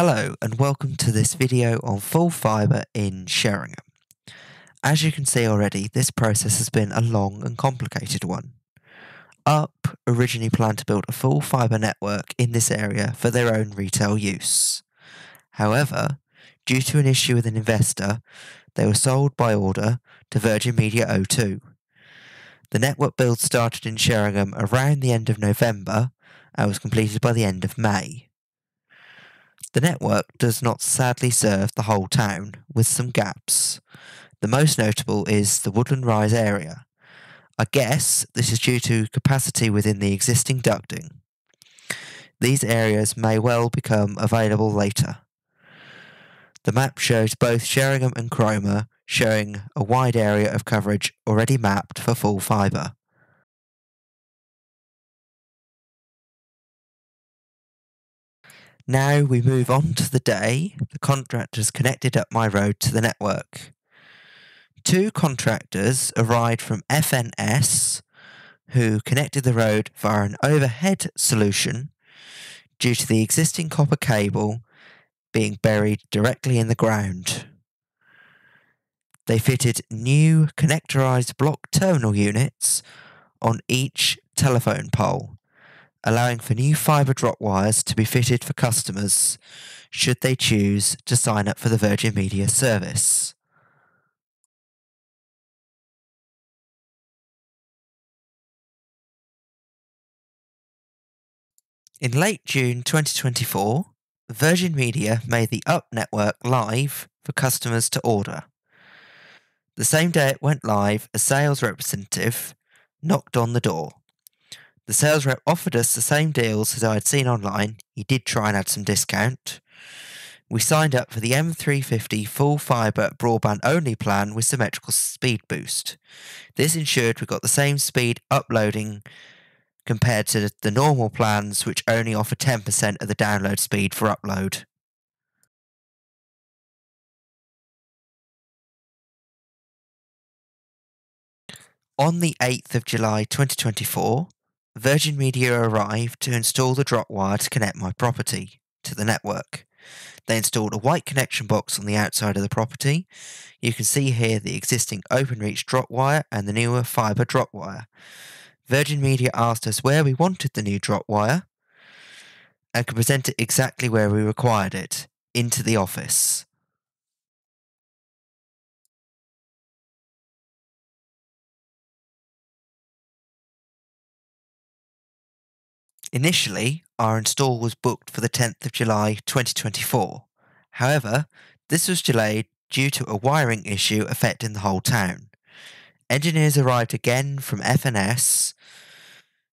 Hello and welcome to this video on full fibre in Sheringham. As you can see already, this process has been a long and complicated one. Upp originally planned to build a full fibre network in this area for their own retail use. However, due to an issue with an investor, they were sold by order to Virgin Media O2. The network build started in Sheringham around the end of November and was completed by the end of May. The network does not sadly serve the whole town, with some gaps. The most notable is the Woodland Rise area. I guess this is due to capacity within the existing ducting. These areas may well become available later. The map shows both Sheringham and Cromer, showing a wide area of coverage already mapped for full fibre. Now we move on to the day the contractors connected up my road to the network. Two contractors arrived from FNS who connected the road via an overhead solution due to the existing copper cable being buried directly in the ground. They fitted new connectorized block terminal units on each telephone pole allowing for new fibre drop wires to be fitted for customers should they choose to sign up for the Virgin Media service. In late June 2024, Virgin Media made the Upp network live for customers to order. The same day it went live, a sales representative knocked on the door. The sales rep offered us the same deals as I had seen online. He did try and add some discount. We signed up for the M350 full fibre broadband only plan with symmetrical speed boost. This ensured we got the same speed uploading compared to the normal plans, which only offer 10% of the download speed for upload. On the 8th of July 2024, Virgin Media arrived to install the drop wire to connect my property to the network. They installed a white connection box on the outside of the property. You can see here the existing OpenReach drop wire and the newer fibre drop wire. Virgin Media asked us where we wanted the new drop wire and could present it exactly where we required it, into the office. Initially, our install was booked for the 10th of July 2024. However, this was delayed due to a wiring issue affecting the whole town. Engineers arrived again from FNS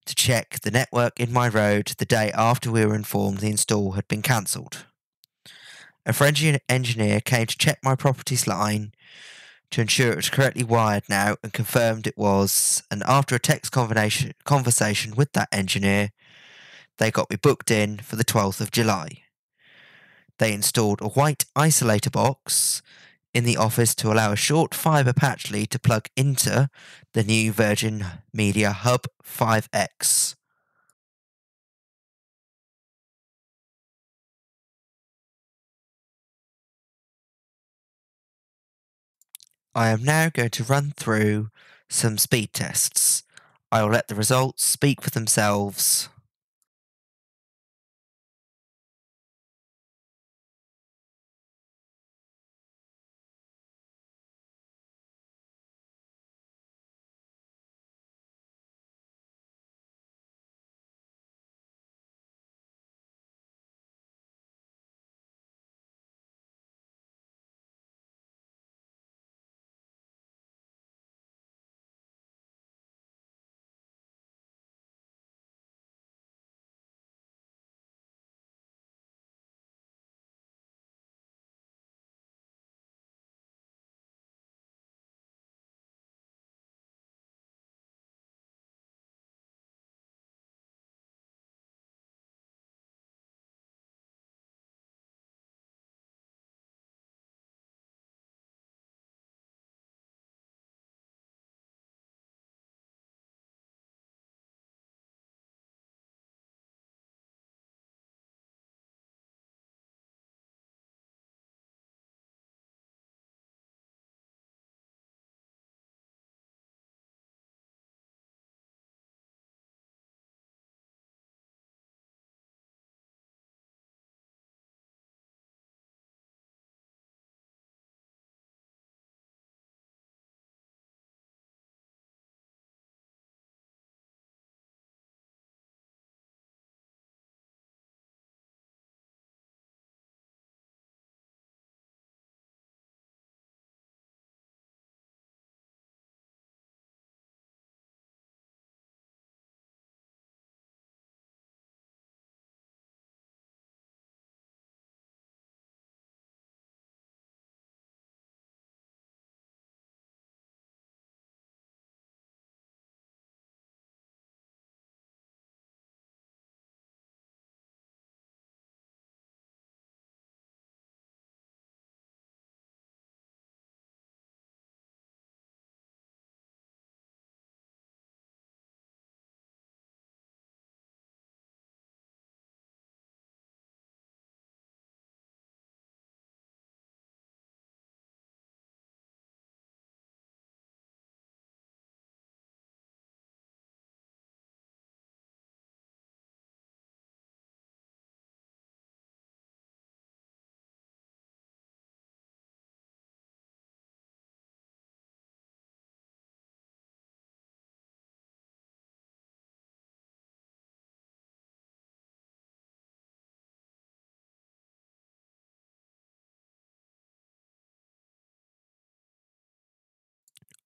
to check the network in my road the day after we were informed the install had been cancelled. A French engineer came to check my property's line to ensure it was correctly wired now and confirmed it was, and after a text conversation with that engineer, they got me booked in for the 12th of July. They installed a white isolator box in the office to allow a short fibre patch lead to plug into the new Virgin Media Hub 5X. I am now going to run through some speed tests. I will let the results speak for themselves.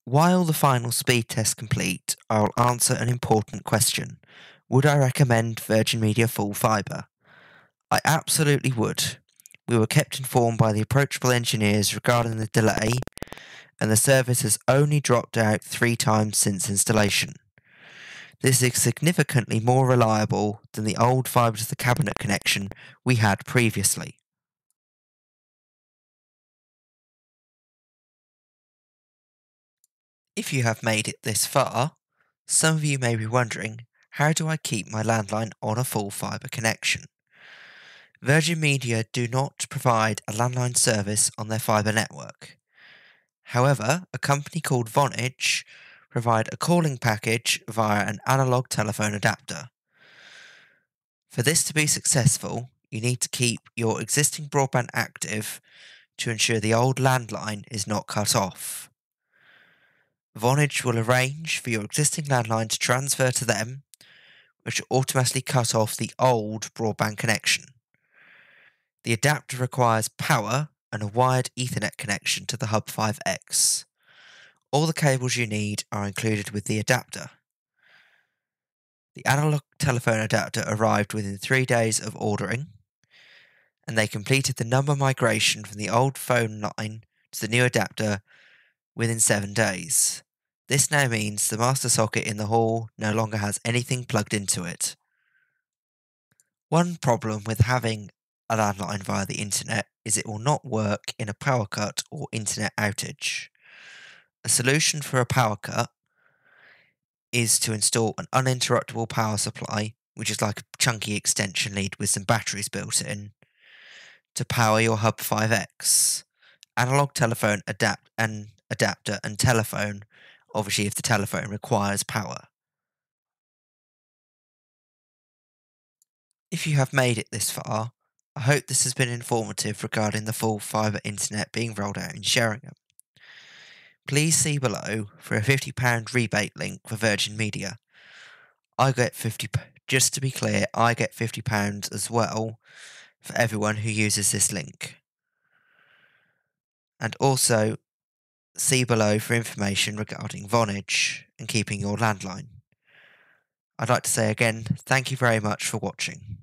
While the final speed test complete, I'll answer an important question. Would I recommend Virgin Media full fibre? I absolutely would. We were kept informed by the approachable engineers regarding the delay, and the service has only dropped out three times since installation. This is significantly more reliable than the old fibre to the cabinet connection we had previously. If you have made it this far, some of you may be wondering, how do I keep my landline on a full fibre connection? Virgin Media do not provide a landline service on their fibre network. However, a company called Vonage provide a calling package via an analog telephone adapter. For this to be successful, you need to keep your existing broadband active to ensure the old landline is not cut off. Vonage will arrange for your existing landline to transfer to them, which will automatically cut off the old broadband connection. The adapter requires power and a wired Ethernet connection to the Hub 5X. All the cables you need are included with the adapter. The analog telephone adapter arrived within three days of ordering, and they completed the number migration from the old phone line to the new adapter within seven days. This now means the master socket in the hall no longer has anything plugged into it. One problem with having a landline via the internet is it will not work in a power cut or internet outage. A solution for a power cut is to install an uninterruptible power supply, which is like a chunky extension lead with some batteries built in, to power your Hub 5X. Analog telephone adapt and adapter and telephone, obviously if the telephone requires power. If you have made it this far, I hope this has been informative regarding the full fibre internet being rolled out in Sheringham. Please see below for a £50 rebate link for Virgin Media. I get 50 just to be clear, I get £50 as well for everyone who uses this link. And also see below for information regarding Vonage and keeping your landline. I'd like to say again, thank you very much for watching.